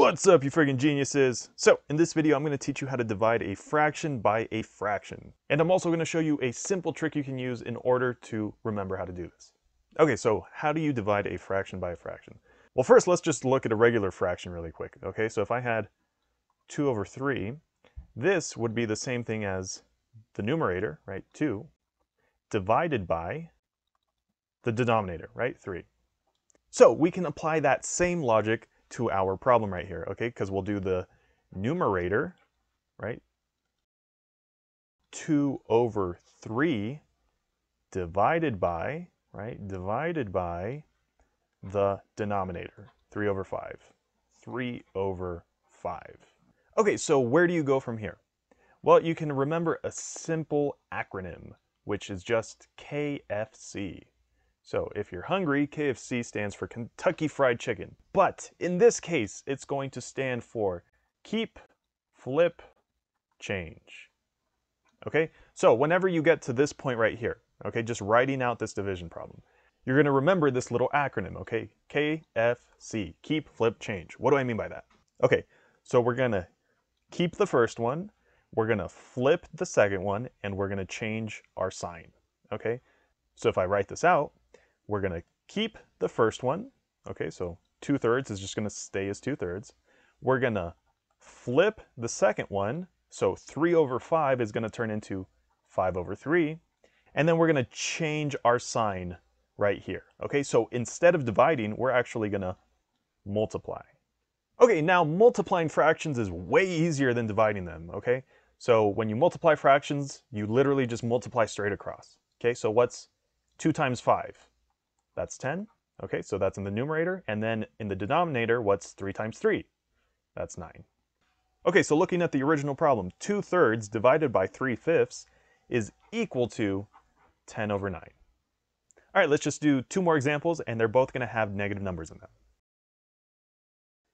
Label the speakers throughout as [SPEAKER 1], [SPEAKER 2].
[SPEAKER 1] What's up, you friggin' geniuses? So, in this video, I'm to teach you how to divide a fraction by a fraction. And I'm also to show you a simple trick you can use in order to remember how to do this. Okay, so how do you divide a fraction by a fraction? Well, first, let's just look at a regular fraction really quick. Okay, so if I had 2 over 3, this would be the same thing as the numerator, right, 2, divided by the denominator, right, 3. So we can apply that same logic to our problem right here, okay? Because we'll do the numerator, right? 2 over 3 divided by, right? Divided by the denominator, 3 over 5. 3 over 5. Okay, so where do you go from here? Well, you can remember a simple acronym, which is just KFC. So if you're hungry, KFC stands for Kentucky Fried Chicken. But in this case, it's going to stand for keep, flip, change. Okay, so whenever you get to this point right here, okay, just writing out this division problem, you're going to remember this little acronym, okay? KFC, keep, flip, change. What do I mean by that? Okay, so we're going to keep the first one, we're going to flip the second one, and we're going to change our sign, okay? So if I write this out, we're going to keep the first one. Okay, so 2 thirds is just going to stay as 2 thirds. We're going to flip the second one. So 3 over 5 is going to turn into 5 over 3. And then we're going to change our sign right here. Okay, so instead of dividing, we're actually going to multiply. Okay, now multiplying fractions is way easier than dividing them, okay? So when you multiply fractions, you literally just multiply straight across. Okay, so what's 2 times 5? That's 10. Okay, so that's in the numerator. And then in the denominator, what's 3 times 3? That's 9. Okay, so looking at the original problem, 2 thirds divided by 3 fifths is equal to 10 over 9. All right, let's just do two more examples, and they're both going to have negative numbers in them.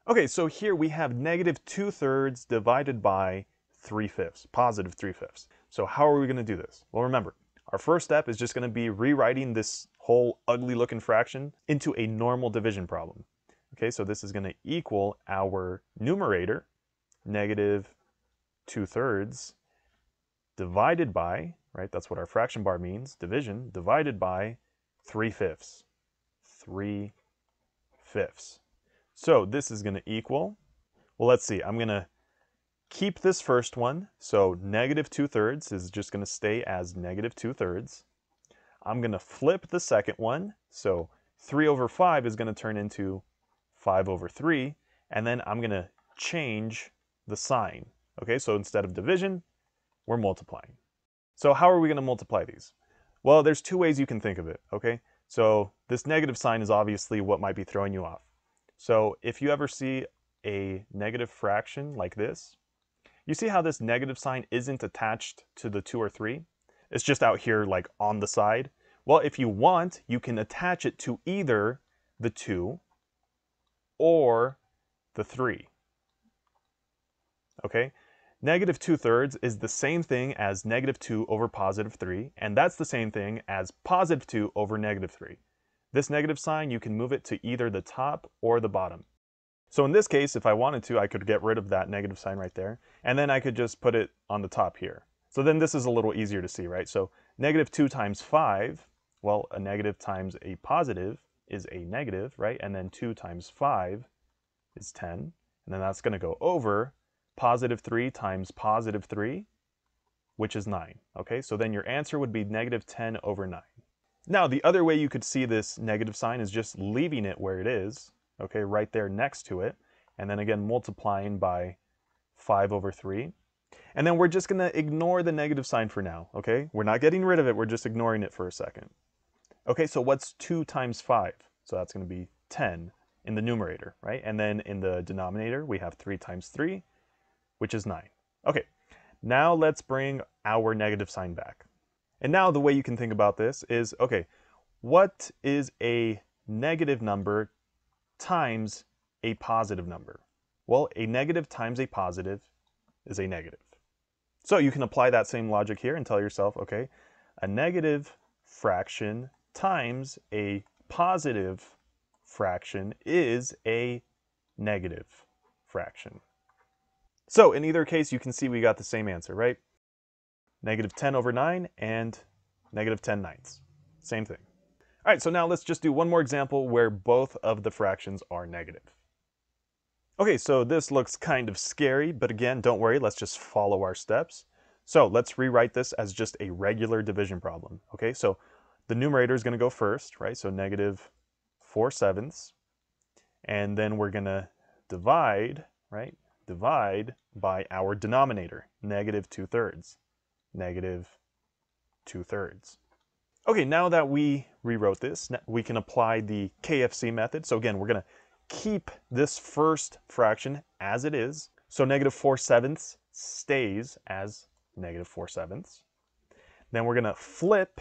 [SPEAKER 1] Okay, so here we have negative 2 thirds divided by 3 fifths, positive 3 fifths. So how are we going to do this? Well, remember, our first step is just going to be rewriting this whole ugly looking fraction into a normal division problem. Okay, so this is going to equal our numerator, negative 2 thirds, divided by, right, that's what our fraction bar means, division, divided by 3 fifths. 3 fifths. So this is going to equal, well, let's see, I'm going to keep this first one. So negative 2 thirds is just going to stay as negative 2 thirds. I'm going to flip the second one. So 3 over 5 is going to turn into 5 over 3. And then I'm going to change the sign. Okay, so instead of division, we're multiplying. So how are we going to multiply these? Well, there's two ways you can think of it, okay? So this negative sign is obviously what might be throwing you off. So if you ever see a negative fraction like this, you see how this negative sign isn't attached to the 2 or 3? It's just out here like on the side. Well, if you want, you can attach it to either the 2 or the 3. Okay? Negative 2 thirds is the same thing as negative 2 over positive 3, and that's the same thing as positive 2 over negative 3. This negative sign, you can move it to either the top or the bottom. So in this case, if I wanted to, I could get rid of that negative sign right there, and then I could just put it on the top here. So then this is a little easier to see, right? So negative 2 times 5, well, a negative times a positive is a negative, right? And then 2 times 5 is 10. And then that's going to go over positive 3 times positive 3, which is 9. Okay, so then your answer would be negative 10 over 9. Now, the other way you could see this negative sign is just leaving it where it is, okay, right there next to it, and then again multiplying by 5 over 3. And then we're just going to ignore the negative sign for now, okay? We're not getting rid of it, we're just ignoring it for a second. Okay, so what's 2 times 5? So that's going to be 10 in the numerator, right? And then in the denominator, we have 3 times 3, which is 9. Okay, now let's bring our negative sign back. And now the way you can think about this is, okay, what is a negative number times a positive number? Well, a negative times a positive is a negative. So you can apply that same logic here and tell yourself, okay, a negative fraction times a positive fraction is a negative. fraction. So in either case, you can see we got the same answer, right? Negative 10 over 9 and negative 10 ninths. Same thing. All right, so now let's just do one more example where both of the fractions are negative. Okay, so this looks kind of scary, but again, don't worry, let's just follow our steps. So let's rewrite this as just a regular division problem. Okay, so the numerator is going to go first, right? So negative 4 sevenths. And then we're going to divide, right? Divide by our denominator, negative 2 thirds. Negative 2 thirds. Okay, now that we rewrote this, we can apply the KFC method. So again, we're going to keep this first fraction as it is. So negative 4 sevenths stays as negative 4 sevenths. Then we're going to flip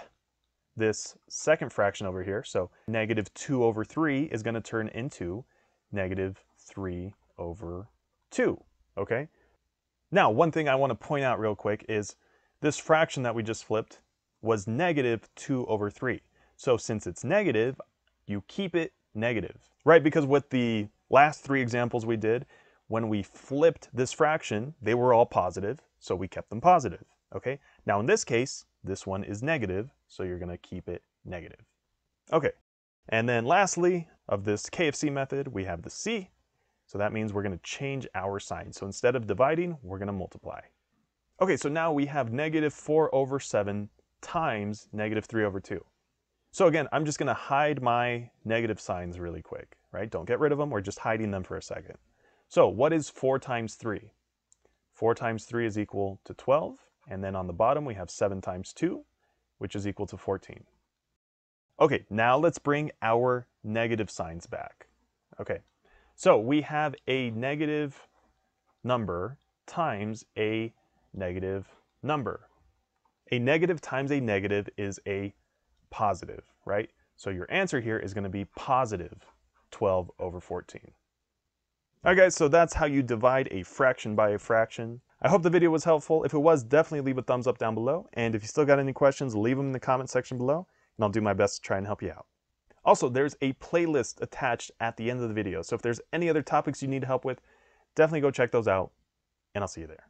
[SPEAKER 1] this second fraction over here. So negative 2 over 3 is going to turn into negative 3 over 2. Okay? Now, one thing I want to point out real quick is this fraction that we just flipped was negative 2 over 3. So since it's negative, you keep it negative, right? Because with the last three examples we did, when we flipped this fraction, they were all positive, so we kept them positive, okay? Now in this case, this one is negative, so you're gonna keep it negative. Okay, and then lastly, of this KFC method, we have the C, so that means we're gonna change our sign. So instead of dividing, we're gonna multiply. Okay, so now we have negative 4 over 7 times negative 3 over 2. So again, I'm just going to hide my negative signs really quick, right? Don't get rid of them. We're just hiding them for a second. So what is 4 times 3? 4 times 3 is equal to 12. And then on the bottom, we have 7 times 2, which is equal to 14. Okay, now let's bring our negative signs back. Okay, so we have a negative number times a negative number. A negative times a negative is a positive, right? So your answer here is going to be positive 12 over 14. All right, guys, so that's how you divide a fraction by a fraction. I hope the video was helpful. If it was, definitely leave a thumbs up down below. And if you still got any questions, leave them in the comment section below, and I'll do my best to try and help you out. Also, there's a playlist attached at the end of the video, so if there's any other topics you need help with, definitely go check those out, and I'll see you there.